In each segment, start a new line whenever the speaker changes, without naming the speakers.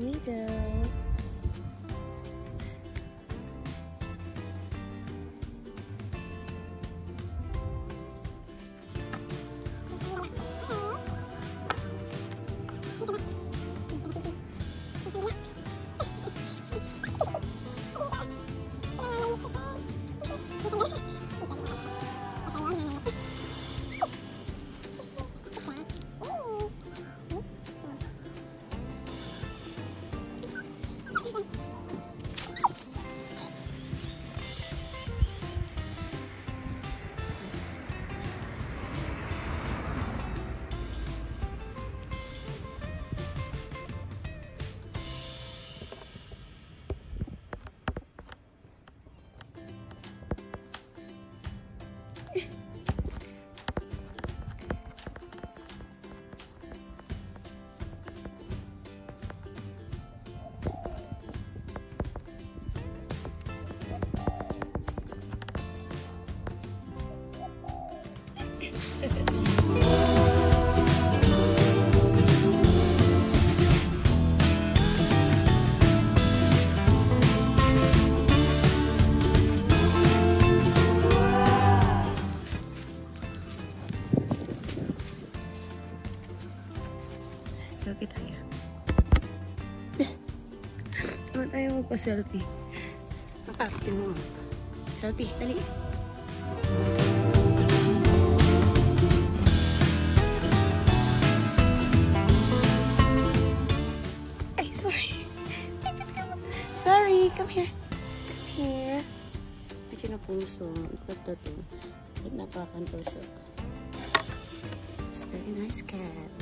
go. Selfie tayo. Ano tayo magpa-selfie? Nakakapin mo. Selfie, dali. Ay, sorry. sorry, come here. Come here. Medyo na puso. Ikot na to. Kahit napakan puso. It's a very nice cat.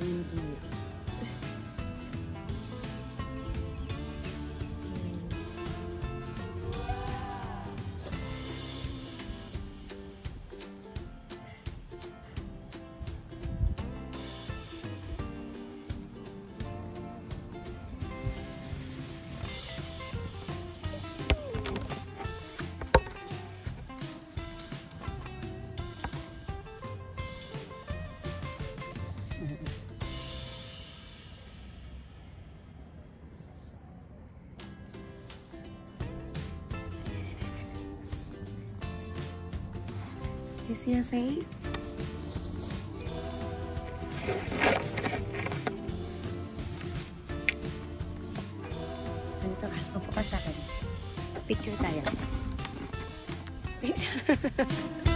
印度。Do you see her face? Ganito ka. Upo ka sa akin. Picture tayo. Picture.